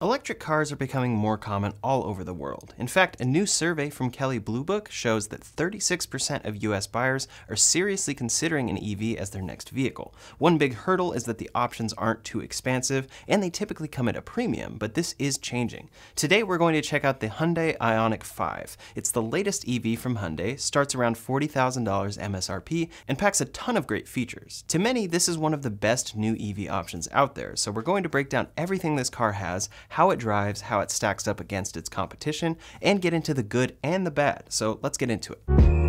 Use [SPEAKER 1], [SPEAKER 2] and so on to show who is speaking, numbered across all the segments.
[SPEAKER 1] Electric cars are becoming more common all over the world. In fact, a new survey from Kelley Blue Book shows that 36% of US buyers are seriously considering an EV as their next vehicle. One big hurdle is that the options aren't too expansive, and they typically come at a premium, but this is changing. Today we're going to check out the Hyundai Ioniq 5. It's the latest EV from Hyundai, starts around $40,000 MSRP, and packs a ton of great features. To many, this is one of the best new EV options out there, so we're going to break down everything this car has, how it drives, how it stacks up against its competition, and get into the good and the bad. So let's get into it.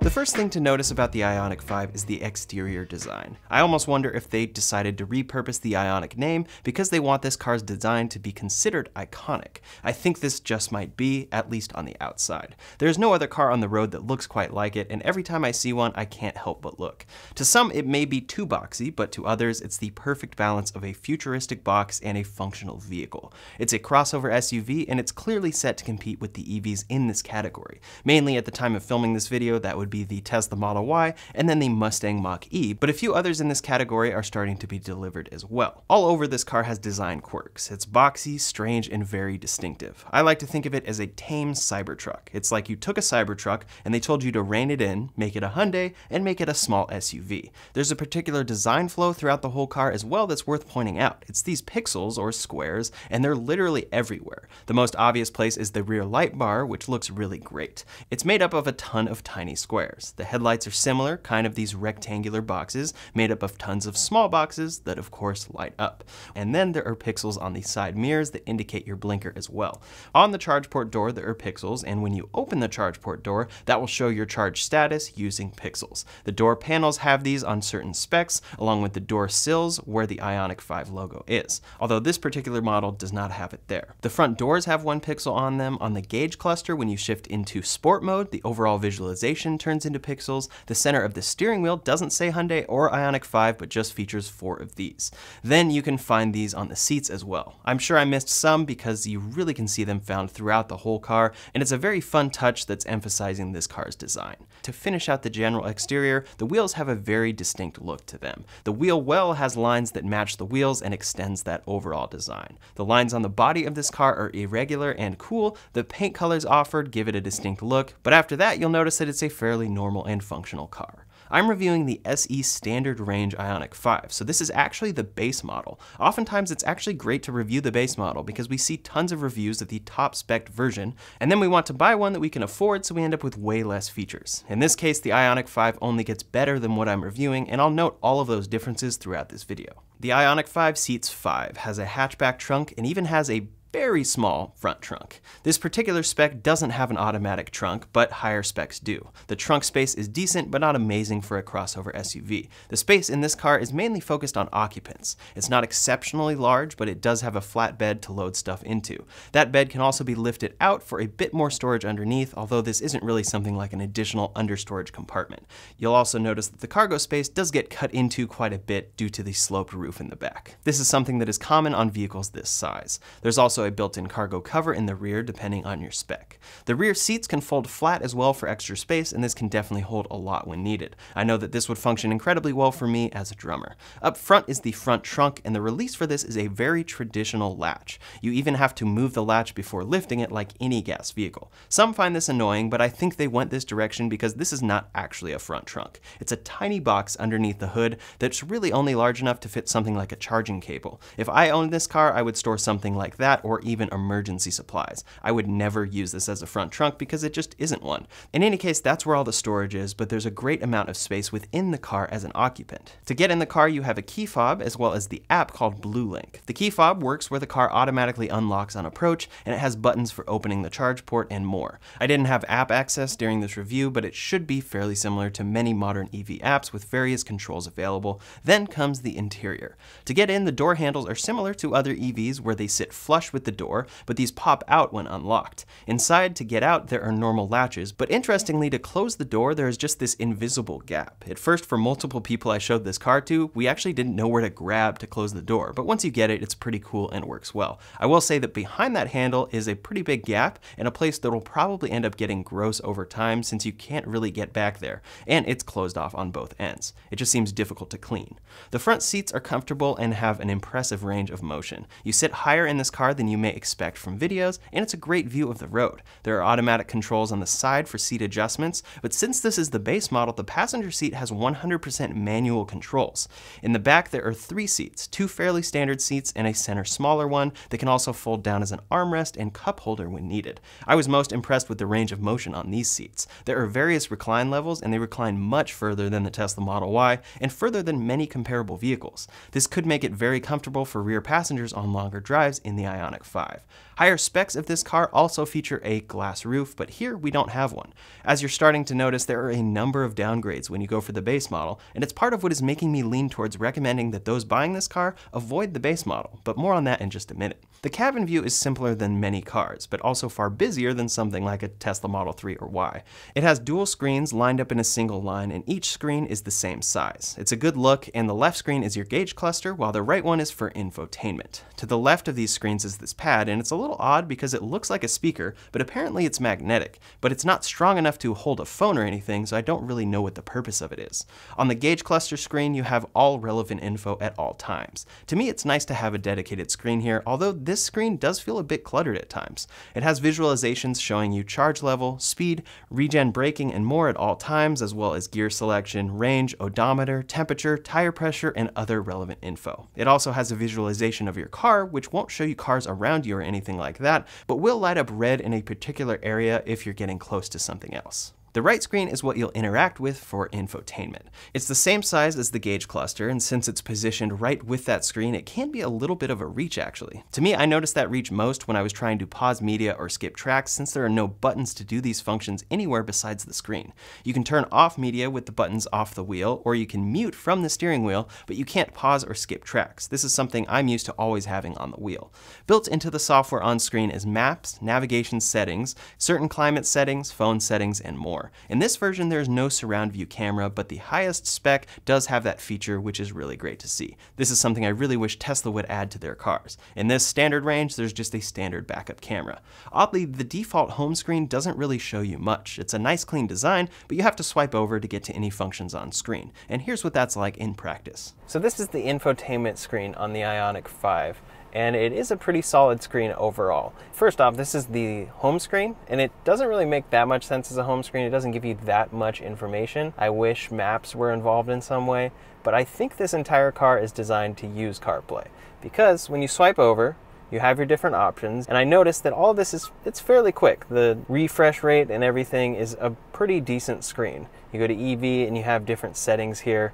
[SPEAKER 1] The first thing to notice about the Ioniq 5 is the exterior design. I almost wonder if they decided to repurpose the Ioniq name because they want this car's design to be considered iconic. I think this just might be, at least on the outside. There's no other car on the road that looks quite like it, and every time I see one, I can't help but look. To some, it may be too boxy, but to others, it's the perfect balance of a futuristic box and a functional vehicle. It's a crossover SUV, and it's clearly set to compete with the EVs in this category. Mainly at the time of filming this video, that would be be the Tesla Model Y, and then the Mustang Mach-E, but a few others in this category are starting to be delivered as well. All over this car has design quirks. It's boxy, strange, and very distinctive. I like to think of it as a tame Cybertruck. It's like you took a Cybertruck and they told you to rein it in, make it a Hyundai, and make it a small SUV. There's a particular design flow throughout the whole car as well that's worth pointing out. It's these pixels, or squares, and they're literally everywhere. The most obvious place is the rear light bar, which looks really great. It's made up of a ton of tiny squares squares. The headlights are similar, kind of these rectangular boxes made up of tons of small boxes that of course light up. And then there are pixels on the side mirrors that indicate your blinker as well. On the charge port door there are pixels and when you open the charge port door that will show your charge status using pixels. The door panels have these on certain specs along with the door sills where the Ioniq 5 logo is, although this particular model does not have it there. The front doors have one pixel on them. On the gauge cluster when you shift into sport mode the overall visualization turns turns into pixels. The center of the steering wheel doesn't say Hyundai or Ioniq 5, but just features four of these. Then you can find these on the seats as well. I'm sure I missed some because you really can see them found throughout the whole car, and it's a very fun touch that's emphasizing this car's design. To finish out the general exterior, the wheels have a very distinct look to them. The wheel well has lines that match the wheels and extends that overall design. The lines on the body of this car are irregular and cool. The paint colors offered give it a distinct look, but after that you'll notice that it's a fairly normal and functional car. I'm reviewing the SE Standard Range Ioniq 5, so this is actually the base model. Oftentimes it's actually great to review the base model because we see tons of reviews of the top spec version, and then we want to buy one that we can afford so we end up with way less features. In this case, the Ioniq 5 only gets better than what I'm reviewing, and I'll note all of those differences throughout this video. The Ioniq 5 seats 5, has a hatchback trunk, and even has a very small front trunk. This particular spec doesn't have an automatic trunk, but higher specs do. The trunk space is decent, but not amazing for a crossover SUV. The space in this car is mainly focused on occupants. It's not exceptionally large, but it does have a flat bed to load stuff into. That bed can also be lifted out for a bit more storage underneath, although this isn't really something like an additional understorage compartment. You'll also notice that the cargo space does get cut into quite a bit due to the sloped roof in the back. This is something that is common on vehicles this size. There's also a built-in cargo cover in the rear depending on your spec. The rear seats can fold flat as well for extra space and this can definitely hold a lot when needed. I know that this would function incredibly well for me as a drummer. Up front is the front trunk and the release for this is a very traditional latch. You even have to move the latch before lifting it like any gas vehicle. Some find this annoying but I think they went this direction because this is not actually a front trunk. It's a tiny box underneath the hood that's really only large enough to fit something like a charging cable. If I owned this car I would store something like that or even emergency supplies. I would never use this as a front trunk because it just isn't one. In any case, that's where all the storage is, but there's a great amount of space within the car as an occupant. To get in the car, you have a key fob as well as the app called BlueLink. The key fob works where the car automatically unlocks on approach, and it has buttons for opening the charge port and more. I didn't have app access during this review, but it should be fairly similar to many modern EV apps with various controls available. Then comes the interior. To get in, the door handles are similar to other EVs where they sit flush with with the door, but these pop out when unlocked. Inside, to get out, there are normal latches, but interestingly, to close the door, there is just this invisible gap. At first, for multiple people I showed this car to, we actually didn't know where to grab to close the door, but once you get it, it's pretty cool and works well. I will say that behind that handle is a pretty big gap and a place that will probably end up getting gross over time since you can't really get back there, and it's closed off on both ends. It just seems difficult to clean. The front seats are comfortable and have an impressive range of motion. You sit higher in this car than you may expect from videos, and it's a great view of the road. There are automatic controls on the side for seat adjustments, but since this is the base model, the passenger seat has 100% manual controls. In the back, there are three seats, two fairly standard seats and a center smaller one that can also fold down as an armrest and cup holder when needed. I was most impressed with the range of motion on these seats. There are various recline levels, and they recline much further than the Tesla Model Y, and further than many comparable vehicles. This could make it very comfortable for rear passengers on longer drives in the Ioniq 5. Higher specs of this car also feature a glass roof, but here we don't have one. As you're starting to notice, there are a number of downgrades when you go for the base model, and it's part of what is making me lean towards recommending that those buying this car avoid the base model, but more on that in just a minute. The cabin view is simpler than many cars, but also far busier than something like a Tesla Model 3 or Y. It has dual screens lined up in a single line, and each screen is the same size. It's a good look, and the left screen is your gauge cluster, while the right one is for infotainment. To the left of these screens is this pad, and it's a little odd because it looks like a speaker, but apparently it's magnetic. But it's not strong enough to hold a phone or anything, so I don't really know what the purpose of it is. On the gauge cluster screen, you have all relevant info at all times. To me, it's nice to have a dedicated screen here, although this screen does feel a bit cluttered at times. It has visualizations showing you charge level, speed, regen braking, and more at all times, as well as gear selection, range, odometer, temperature, tire pressure, and other relevant info. It also has a visualization of your car, which won't show you cars around you or anything like that, but will light up red in a particular area if you're getting close to something else. The right screen is what you'll interact with for infotainment. It's the same size as the gauge cluster, and since it's positioned right with that screen, it can be a little bit of a reach actually. To me, I noticed that reach most when I was trying to pause media or skip tracks since there are no buttons to do these functions anywhere besides the screen. You can turn off media with the buttons off the wheel, or you can mute from the steering wheel, but you can't pause or skip tracks. This is something I'm used to always having on the wheel. Built into the software on screen is maps, navigation settings, certain climate settings, phone settings, and more more. In this version, there's no surround view camera, but the highest spec does have that feature, which is really great to see. This is something I really wish Tesla would add to their cars. In this standard range, there's just a standard backup camera. Oddly, the default home screen doesn't really show you much. It's a nice clean design, but you have to swipe over to get to any functions on screen. And here's what that's like in practice. So this is the infotainment screen on the Ioniq 5 and it is a pretty solid screen overall. First off, this is the home screen, and it doesn't really make that much sense as a home screen. It doesn't give you that much information. I wish maps were involved in some way, but I think this entire car is designed to use CarPlay because when you swipe over, you have your different options and I noticed that all this is it's fairly quick. The refresh rate and everything is a pretty decent screen. You go to EV and you have different settings here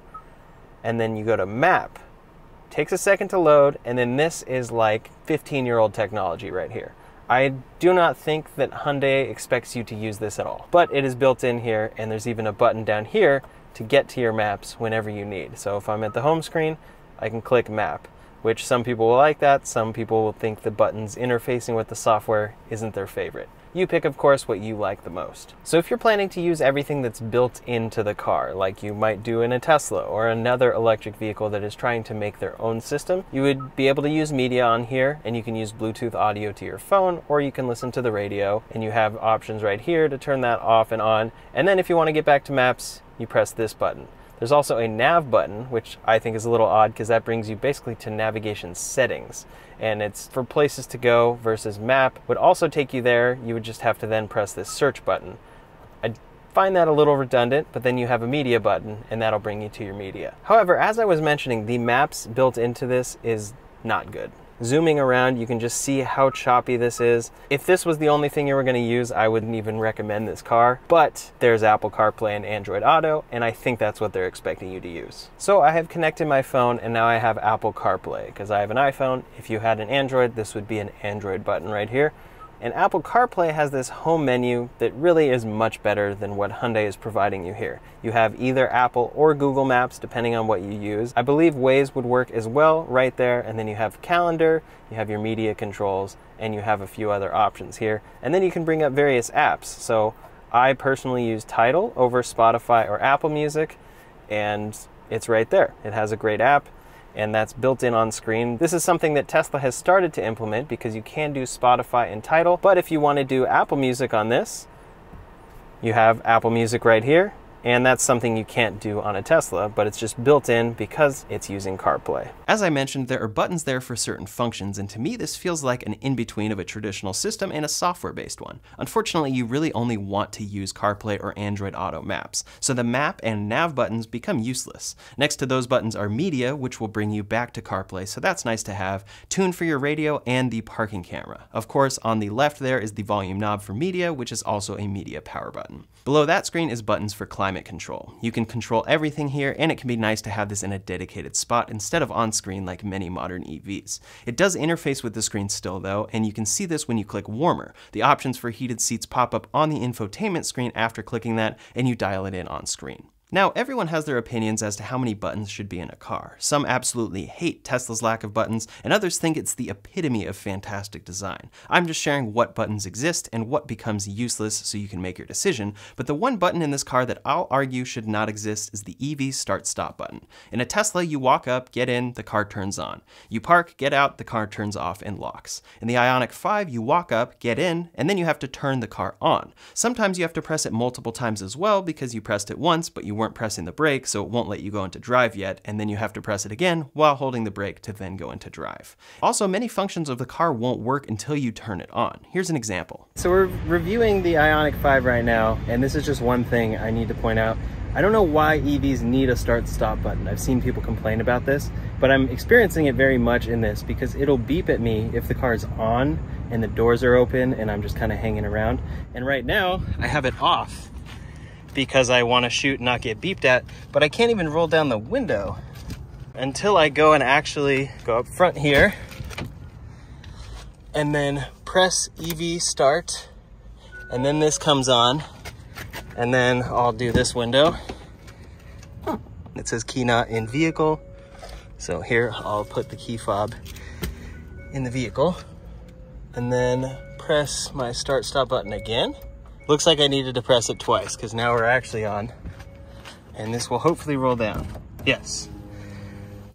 [SPEAKER 1] and then you go to map takes a second to load, and then this is like 15 year old technology right here. I do not think that Hyundai expects you to use this at all, but it is built in here, and there's even a button down here to get to your maps whenever you need. So if I'm at the home screen, I can click map, which some people will like that, some people will think the buttons interfacing with the software isn't their favorite. You pick, of course, what you like the most. So if you're planning to use everything that's built into the car, like you might do in a Tesla or another electric vehicle that is trying to make their own system, you would be able to use media on here and you can use Bluetooth audio to your phone or you can listen to the radio and you have options right here to turn that off and on. And then if you want to get back to maps, you press this button. There's also a nav button, which I think is a little odd because that brings you basically to navigation settings. And it's for places to go versus map would also take you there. You would just have to then press this search button. I find that a little redundant, but then you have a media button and that'll bring you to your media. However, as I was mentioning, the maps built into this is not good. Zooming around, you can just see how choppy this is. If this was the only thing you were going to use, I wouldn't even recommend this car, but there's Apple CarPlay and Android Auto, and I think that's what they're expecting you to use. So I have connected my phone, and now I have Apple CarPlay, because I have an iPhone. If you had an Android, this would be an Android button right here And Apple CarPlay has this home menu that really is much better than what Hyundai is providing you here. You have either Apple or Google Maps, depending on what you use. I believe Waze would work as well right there. And then you have calendar, you have your media controls, and you have a few other options here. And then you can bring up various apps. So I personally use Tidal over Spotify or Apple Music, and it's right there. It has a great app and that's built in on screen. This is something that Tesla has started to implement because you can do Spotify and Tidal, but if you want to do Apple Music on this, you have Apple Music right here, and that's something you can't do on a Tesla, but it's just built in because it's using CarPlay. As I mentioned, there are buttons there for certain functions, and to me this feels like an in-between of a traditional system and a software-based one. Unfortunately, you really only want to use CarPlay or Android Auto Maps, so the map and nav buttons become useless. Next to those buttons are media, which will bring you back to CarPlay, so that's nice to have, tune for your radio, and the parking camera. Of course, on the left there is the volume knob for media, which is also a media power button. Below that screen is buttons for climate control. You can control everything here, and it can be nice to have this in a dedicated spot instead of on screen like many modern EVs. It does interface with the screen still though, and you can see this when you click warmer. The options for heated seats pop up on the infotainment screen after clicking that, and you dial it in on screen. Now, everyone has their opinions as to how many buttons should be in a car. Some absolutely hate Tesla's lack of buttons, and others think it's the epitome of fantastic design. I'm just sharing what buttons exist and what becomes useless so you can make your decision, but the one button in this car that I'll argue should not exist is the EV start-stop button. In a Tesla, you walk up, get in, the car turns on. You park, get out, the car turns off and locks. In the Ioniq 5, you walk up, get in, and then you have to turn the car on. Sometimes you have to press it multiple times as well because you pressed it once, but you you weren't pressing the brake, so it won't let you go into drive yet, and then you have to press it again while holding the brake to then go into drive. Also, many functions of the car won't work until you turn it on. Here's an example. So we're reviewing the Ioniq 5 right now, and this is just one thing I need to point out. I don't know why EVs need a start stop button. I've seen people complain about this, but I'm experiencing it very much in this because it'll beep at me if the car is on and the doors are open and I'm just kind of hanging around. And right now I have it off because I want to shoot and not get beeped at, but I can't even roll down the window until I go and actually go up front here and then press EV start and then this comes on and then I'll do this window. It says key not in vehicle. So here I'll put the key fob in the vehicle and then press my start stop button again. Looks like I needed to press it twice because now we're actually on. And this will hopefully roll down. Yes.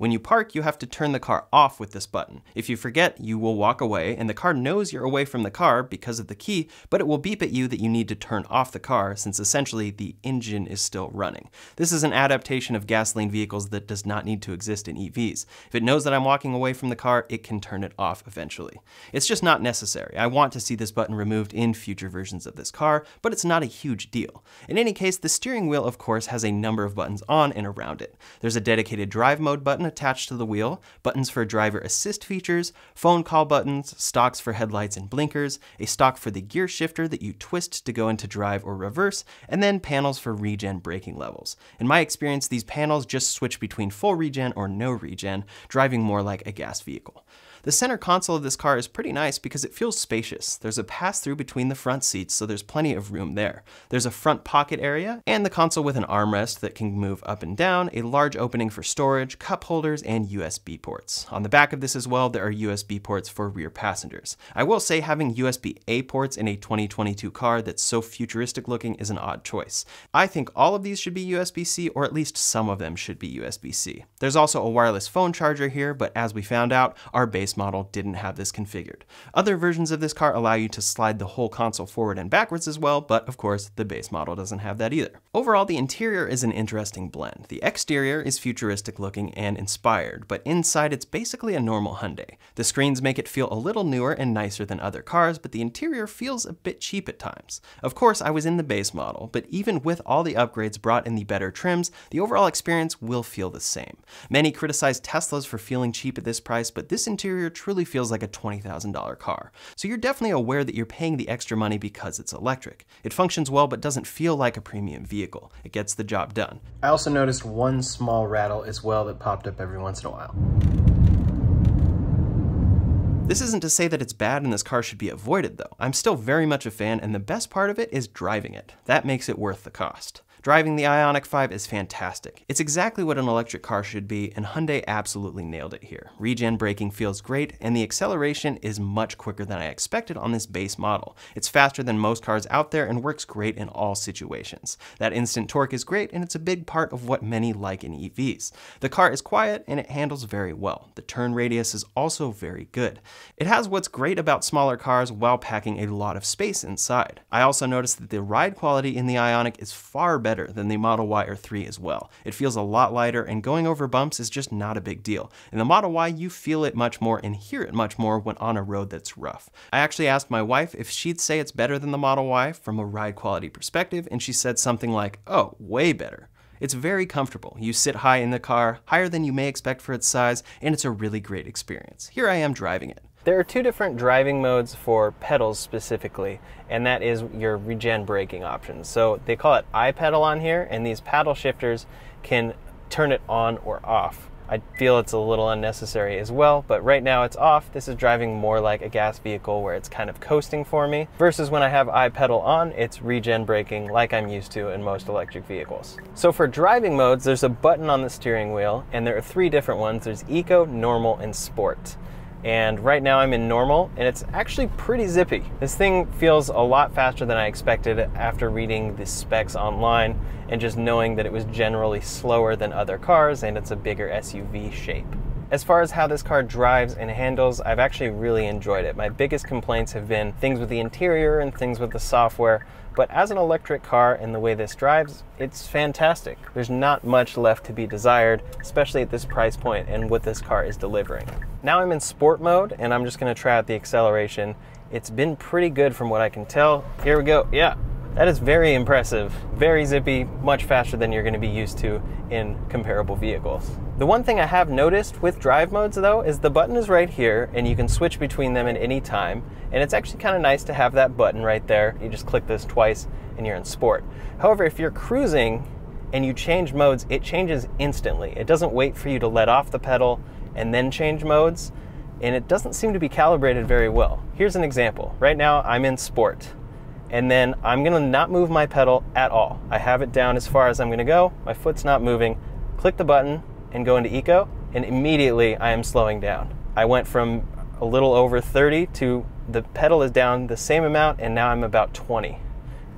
[SPEAKER 1] When you park, you have to turn the car off with this button. If you forget, you will walk away, and the car knows you're away from the car because of the key, but it will beep at you that you need to turn off the car since essentially the engine is still running. This is an adaptation of gasoline vehicles that does not need to exist in EVs. If it knows that I'm walking away from the car, it can turn it off eventually. It's just not necessary. I want to see this button removed in future versions of this car, but it's not a huge deal. In any case, the steering wheel, of course, has a number of buttons on and around it. There's a dedicated drive mode button attached to the wheel, buttons for driver assist features, phone call buttons, stocks for headlights and blinkers, a stock for the gear shifter that you twist to go into drive or reverse, and then panels for regen braking levels. In my experience, these panels just switch between full regen or no regen, driving more like a gas vehicle. The center console of this car is pretty nice because it feels spacious. There's a pass-through between the front seats, so there's plenty of room there. There's a front pocket area, and the console with an armrest that can move up and down, a large opening for storage, cup holders, and USB ports. On the back of this as well, there are USB ports for rear passengers. I will say having USB-A ports in a 2022 car that's so futuristic looking is an odd choice. I think all of these should be USB-C, or at least some of them should be USB-C. There's also a wireless phone charger here, but as we found out, our base model didn't have this configured. Other versions of this car allow you to slide the whole console forward and backwards as well, but of course the base model doesn't have that either. Overall, the interior is an interesting blend. The exterior is futuristic looking and inspired, but inside it's basically a normal Hyundai. The screens make it feel a little newer and nicer than other cars, but the interior feels a bit cheap at times. Of course, I was in the base model, but even with all the upgrades brought in the better trims, the overall experience will feel the same. Many criticize Teslas for feeling cheap at this price, but this interior truly feels like a $20,000 car. So you're definitely aware that you're paying the extra money because it's electric. It functions well but doesn't feel like a premium vehicle. It gets the job done. I also noticed one small rattle as well that popped up every once in a while. This isn't to say that it's bad and this car should be avoided though. I'm still very much a fan and the best part of it is driving it. That makes it worth the cost. Driving the Ioniq 5 is fantastic. It's exactly what an electric car should be, and Hyundai absolutely nailed it here. Regen braking feels great, and the acceleration is much quicker than I expected on this base model. It's faster than most cars out there and works great in all situations. That instant torque is great, and it's a big part of what many like in EVs. The car is quiet, and it handles very well. The turn radius is also very good. It has what's great about smaller cars while packing a lot of space inside. I also noticed that the ride quality in the Ioniq is far better better than the Model Y or 3 as well. It feels a lot lighter and going over bumps is just not a big deal. In the Model Y, you feel it much more and hear it much more when on a road that's rough. I actually asked my wife if she'd say it's better than the Model Y from a ride quality perspective, and she said something like, oh, way better. It's very comfortable. You sit high in the car, higher than you may expect for its size, and it's a really great experience. Here I am driving it.
[SPEAKER 2] There are two different driving modes for pedals specifically, and that is your regen braking options. So they call it iPedal on here, and these paddle shifters can turn it on or off. I feel it's a little unnecessary as well, but right now it's off. This is driving more like a gas vehicle where it's kind of coasting for me, versus when I have iPedal on, it's regen braking like I'm used to in most electric vehicles. So for driving modes, there's a button on the steering wheel, and there are three different ones. There's Eco, Normal, and Sport and right now I'm in normal and it's actually pretty zippy. This thing feels a lot faster than I expected after reading the specs online and just knowing that it was generally slower than other cars and it's a bigger SUV shape. As far as how this car drives and handles, I've actually really enjoyed it. My biggest complaints have been things with the interior and things with the software, but as an electric car and the way this drives, it's fantastic. There's not much left to be desired, especially at this price point and what this car is delivering. Now I'm in sport mode and I'm just gonna try out the acceleration. It's been pretty good from what I can tell. Here we go, yeah. That is very impressive, very zippy, much faster than you're gonna be used to in comparable vehicles. The one thing I have noticed with drive modes though is the button is right here and you can switch between them at any time. And it's actually kind of nice to have that button right there. You just click this twice and you're in sport. However, if you're cruising and you change modes, it changes instantly. It doesn't wait for you to let off the pedal and then change modes, and it doesn't seem to be calibrated very well. Here's an example. Right now I'm in sport, and then I'm gonna not move my pedal at all. I have it down as far as I'm gonna go, my foot's not moving. Click the button and go into eco, and immediately I am slowing down. I went from a little over 30 to the pedal is down the same amount, and now I'm about 20.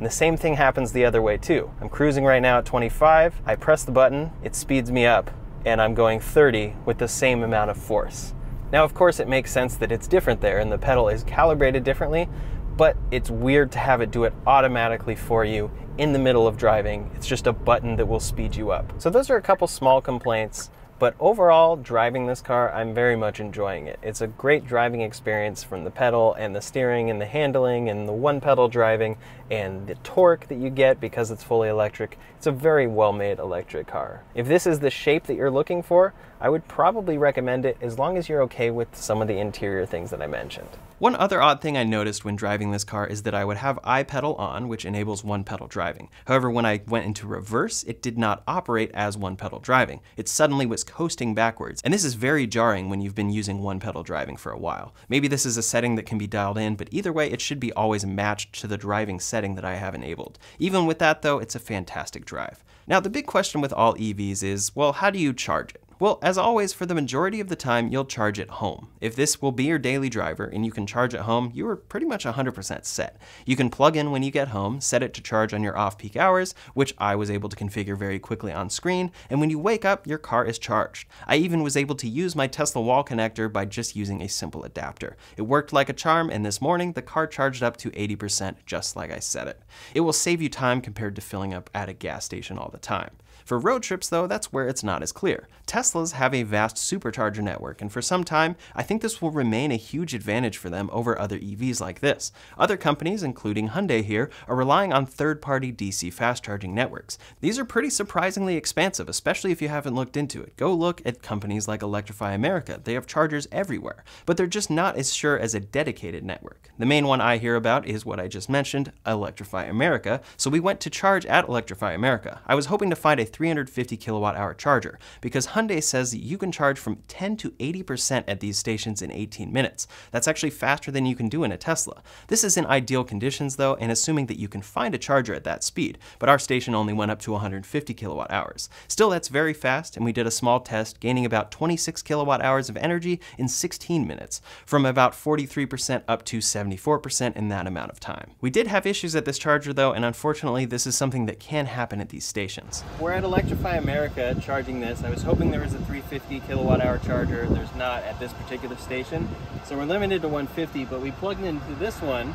[SPEAKER 2] And the same thing happens the other way too. I'm cruising right now at 25. I press the button, it speeds me up and I'm going 30 with the same amount of force. Now, of course, it makes sense that it's different there and the pedal is calibrated differently, but it's weird to have it do it automatically for you in the middle of driving. It's just a button that will speed you up. So those are a couple small complaints but overall, driving this car, I'm very much enjoying it. It's a great driving experience from the pedal and the steering and the handling and the one pedal driving and the torque that you get because it's fully electric. It's a very well made electric car. If this is the shape that you're looking for, I would probably recommend it as long as you're okay with some of the interior things that I mentioned.
[SPEAKER 1] One other odd thing I noticed when driving this car is that I would have iPedal on, which enables one pedal driving. However, when I went into reverse, it did not operate as one pedal driving. It suddenly was coasting backwards. And this is very jarring when you've been using one pedal driving for a while. Maybe this is a setting that can be dialed in, but either way, it should be always matched to the driving setting that I have enabled. Even with that though, it's a fantastic drive. Now the big question with all EVs is, well, how do you charge it? Well, as always, for the majority of the time, you'll charge at home. If this will be your daily driver and you can charge at home, you are pretty much 100% set. You can plug in when you get home, set it to charge on your off-peak hours, which I was able to configure very quickly on screen, and when you wake up, your car is charged. I even was able to use my Tesla wall connector by just using a simple adapter. It worked like a charm, and this morning, the car charged up to 80% just like I set it. It will save you time compared to filling up at a gas station all the time. For road trips though, that's where it's not as clear. Teslas have a vast supercharger network, and for some time, I think this will remain a huge advantage for them over other EVs like this. Other companies, including Hyundai here, are relying on third-party DC fast charging networks. These are pretty surprisingly expansive, especially if you haven't looked into it. Go look at companies like Electrify America. They have chargers everywhere, but they're just not as sure as a dedicated network. The main one I hear about is what I just mentioned, Electrify America, so we went to charge at Electrify America. I was hoping to find a 350 kilowatt hour charger, because Hyundai says you can charge from 10 to 80% at these stations in 18 minutes. That's actually faster than you can do in a Tesla. This is in ideal conditions though, and assuming that you can find a charger at that speed, but our station only went up to 150 kilowatt hours. Still, that's very fast, and we did a small test, gaining about 26 kilowatt hours of energy in 16 minutes, from about 43% up to 74% in that amount of time. We did have issues at this charger though, and unfortunately this is something that can happen at these stations.
[SPEAKER 2] We're Electrify America charging this. I was hoping there was a 350 kilowatt hour charger. There's not at this particular station. So we're limited to 150, but we plugged into this one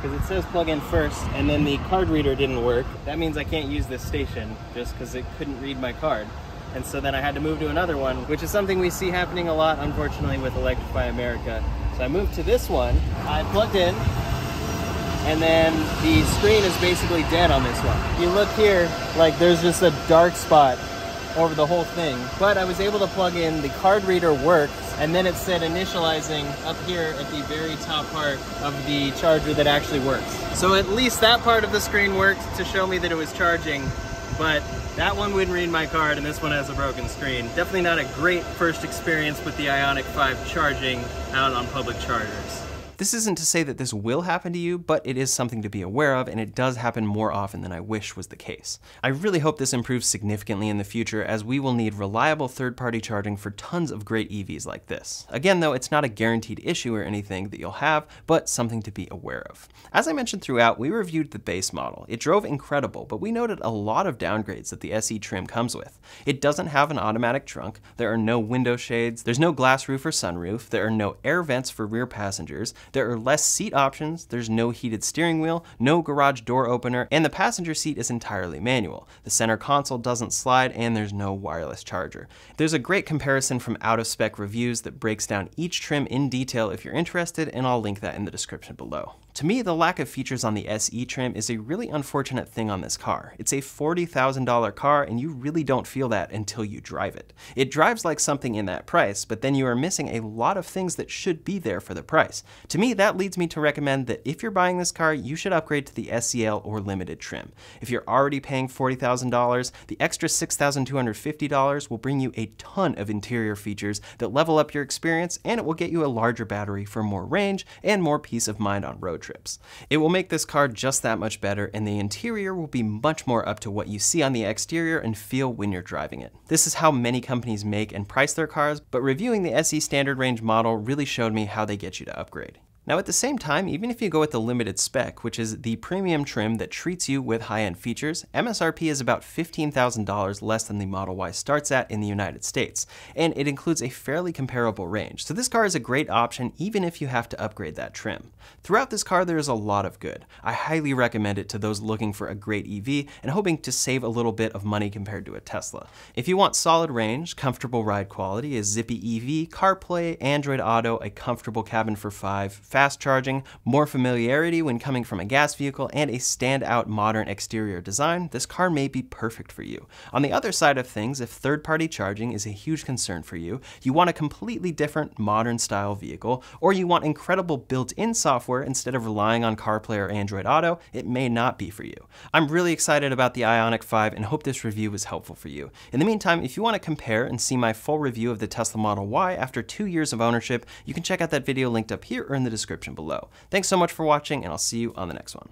[SPEAKER 2] because it says plug in first and then the card reader didn't work. That means I can't use this station just because it couldn't read my card. And so then I had to move to another one, which is something we see happening a lot, unfortunately, with Electrify America. So I moved to this one, I plugged in, and then the screen is basically dead on this one. If You look here, like there's just a dark spot over the whole thing. But I was able to plug in, the card reader worked, and then it said initializing up here at the very top part of the charger that actually works. So at least that part of the screen worked to show me that it was charging, but that one wouldn't read my card and this one has a broken screen. Definitely not a great first experience with the Ioniq 5 charging out on public chargers.
[SPEAKER 1] This isn't to say that this will happen to you, but it is something to be aware of, and it does happen more often than I wish was the case. I really hope this improves significantly in the future, as we will need reliable third-party charging for tons of great EVs like this. Again though, it's not a guaranteed issue or anything that you'll have, but something to be aware of. As I mentioned throughout, we reviewed the base model. It drove incredible, but we noted a lot of downgrades that the SE trim comes with. It doesn't have an automatic trunk, there are no window shades, there's no glass roof or sunroof, there are no air vents for rear passengers, there are less seat options, there's no heated steering wheel, no garage door opener, and the passenger seat is entirely manual. The center console doesn't slide, and there's no wireless charger. There's a great comparison from out-of-spec reviews that breaks down each trim in detail if you're interested, and I'll link that in the description below. To me, the lack of features on the SE trim is a really unfortunate thing on this car. It's a $40,000 car and you really don't feel that until you drive it. It drives like something in that price, but then you are missing a lot of things that should be there for the price. To me, that leads me to recommend that if you're buying this car, you should upgrade to the SEL or limited trim. If you're already paying $40,000, the extra $6,250 will bring you a ton of interior features that level up your experience and it will get you a larger battery for more range and more peace of mind on road trips. It will make this car just that much better and the interior will be much more up to what you see on the exterior and feel when you're driving it. This is how many companies make and price their cars, but reviewing the SE standard range model really showed me how they get you to upgrade. Now at the same time, even if you go with the limited spec, which is the premium trim that treats you with high-end features, MSRP is about $15,000 less than the Model Y starts at in the United States, and it includes a fairly comparable range. So this car is a great option even if you have to upgrade that trim. Throughout this car there is a lot of good. I highly recommend it to those looking for a great EV and hoping to save a little bit of money compared to a Tesla. If you want solid range, comfortable ride quality, a zippy EV, CarPlay, Android Auto, a comfortable cabin for five, fast charging, more familiarity when coming from a gas vehicle, and a standout modern exterior design, this car may be perfect for you. On the other side of things, if third-party charging is a huge concern for you, you want a completely different modern style vehicle, or you want incredible built-in software instead of relying on CarPlay or Android Auto, it may not be for you. I'm really excited about the Ioniq 5 and hope this review was helpful for you. In the meantime, if you want to compare and see my full review of the Tesla Model Y after two years of ownership, you can check out that video linked up here or in the description description below. Thanks so much for watching, and I'll see you on the next one.